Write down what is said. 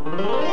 Música